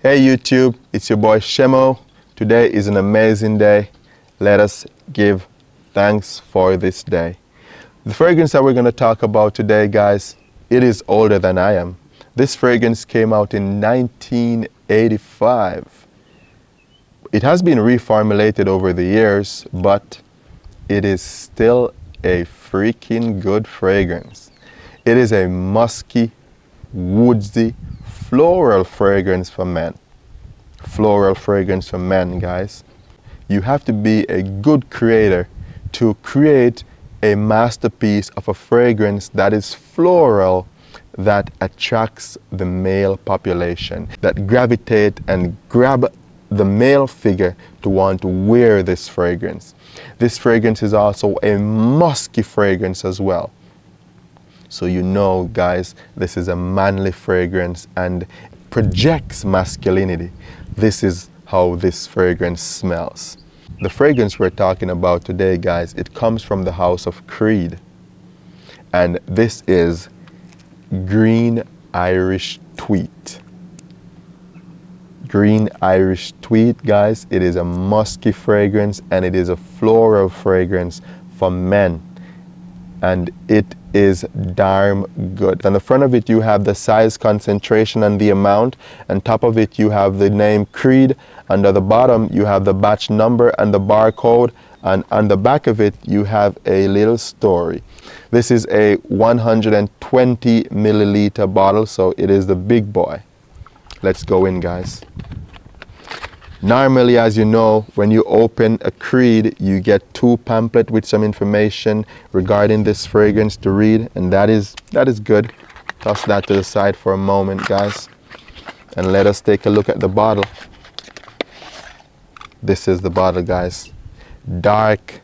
Hey YouTube, it's your boy Shemmo. Today is an amazing day. Let us give thanks for this day. The fragrance that we're going to talk about today, guys, it is older than I am. This fragrance came out in 1985. It has been reformulated over the years, but it is still a freaking good fragrance. It is a musky, woodsy, floral fragrance for men. Floral fragrance for men, guys. You have to be a good creator to create a masterpiece of a fragrance that is floral that attracts the male population, that gravitate and grab the male figure to want to wear this fragrance. This fragrance is also a musky fragrance as well. So you know, guys, this is a manly fragrance and projects masculinity. This is how this fragrance smells. The fragrance we're talking about today, guys, it comes from the house of Creed. And this is Green Irish Tweed. Green Irish Tweed, guys, it is a musky fragrance and it is a floral fragrance for men. And it is darn good. On the front of it, you have the size, concentration, and the amount. On top of it, you have the name Creed. Under the bottom, you have the batch number and the barcode. And on the back of it, you have a little story. This is a 120 milliliter bottle, so it is the big boy. Let's go in, guys. Normally, as you know, when you open a creed, you get two pamphlet with some information regarding this fragrance to read, and that is that is good. Toss that to the side for a moment, guys. And let us take a look at the bottle. This is the bottle, guys. Dark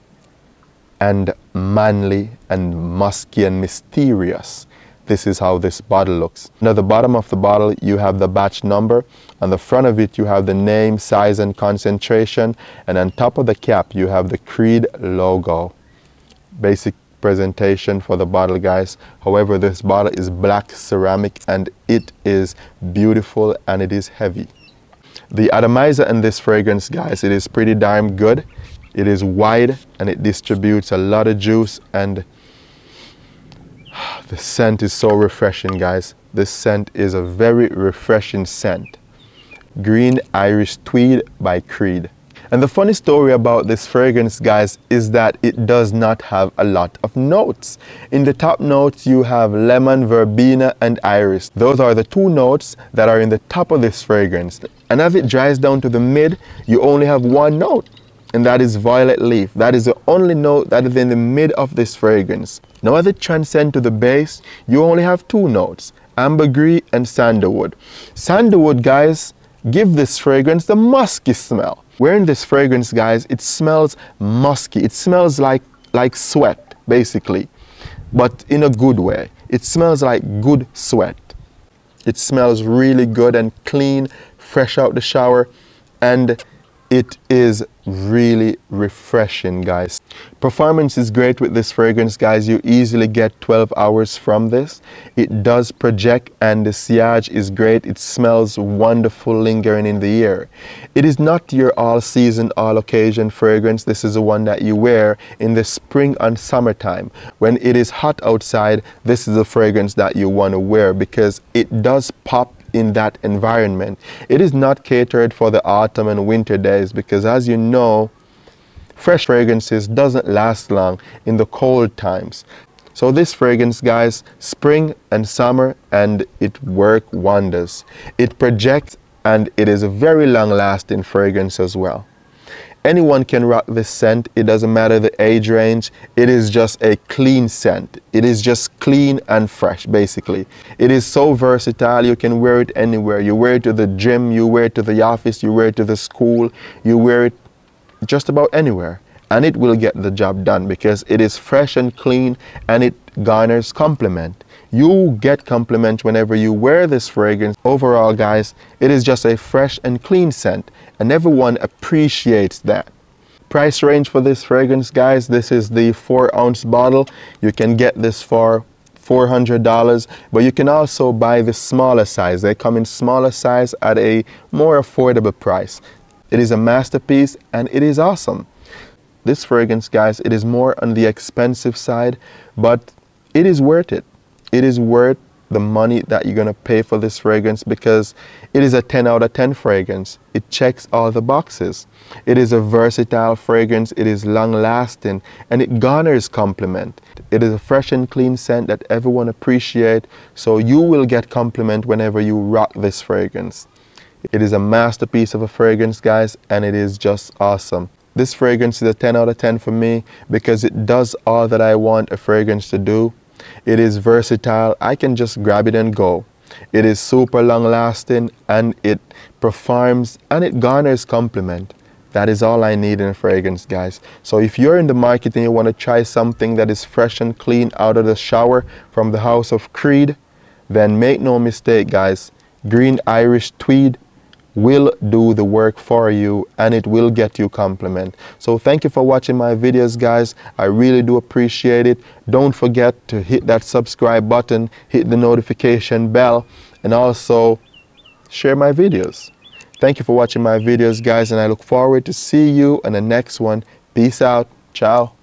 and manly and musky and mysterious. This is how this bottle looks. Now the bottom of the bottle you have the batch number. On the front of it you have the name, size and concentration. And on top of the cap you have the Creed logo. Basic presentation for the bottle guys. However this bottle is black ceramic and it is beautiful and it is heavy. The atomizer in this fragrance guys it is pretty darn good. It is wide and it distributes a lot of juice and the scent is so refreshing, guys. This scent is a very refreshing scent. Green Irish Tweed by Creed. And the funny story about this fragrance, guys, is that it does not have a lot of notes. In the top notes, you have lemon, verbena, and iris. Those are the two notes that are in the top of this fragrance. And as it dries down to the mid, you only have one note and that is violet leaf. That is the only note that is in the mid of this fragrance. Now as it transcends to the base, you only have two notes, ambergris and sandalwood. Sandalwood, guys, give this fragrance the musky smell. Wearing this fragrance, guys, it smells musky. It smells like, like sweat, basically, but in a good way. It smells like good sweat. It smells really good and clean, fresh out the shower, and it is really refreshing, guys. Performance is great with this fragrance, guys. You easily get 12 hours from this. It does project and the sillage is great. It smells wonderful lingering in the air. It is not your all season, all occasion fragrance. This is the one that you wear in the spring and summertime. When it is hot outside, this is a fragrance that you want to wear because it does pop in that environment. It is not catered for the autumn and winter days because as you know, fresh fragrances doesn't last long in the cold times. So this fragrance, guys, spring and summer, and it work wonders. It projects and it is a very long lasting fragrance as well. Anyone can rock this scent. It doesn't matter the age range. It is just a clean scent. It is just clean and fresh, basically. It is so versatile. You can wear it anywhere. You wear it to the gym, you wear it to the office, you wear it to the school, you wear it just about anywhere. And it will get the job done because it is fresh and clean and it garners compliment. You get compliment whenever you wear this fragrance. Overall, guys, it is just a fresh and clean scent and everyone appreciates that. Price range for this fragrance, guys, this is the 4 ounce bottle. You can get this for $400 but you can also buy the smaller size they come in smaller size at a more affordable price it is a masterpiece and it is awesome this fragrance guys it is more on the expensive side but it is worth it it is worth the money that you're going to pay for this fragrance because it is a 10 out of 10 fragrance. It checks all the boxes. It is a versatile fragrance, it is long lasting, and it garners compliment. It is a fresh and clean scent that everyone appreciates, so you will get compliment whenever you rock this fragrance. It is a masterpiece of a fragrance, guys, and it is just awesome. This fragrance is a 10 out of 10 for me because it does all that I want a fragrance to do it is versatile. I can just grab it and go. It is super long lasting and it performs and it garners compliment. That is all I need in a fragrance, guys. So if you're in the market and you want to try something that is fresh and clean out of the shower from the house of Creed, then make no mistake, guys. Green Irish Tweed will do the work for you and it will get you compliment. So thank you for watching my videos guys. I really do appreciate it. Don't forget to hit that subscribe button hit the notification bell and also share my videos. Thank you for watching my videos guys and i look forward to see you in the next one. Peace out. Ciao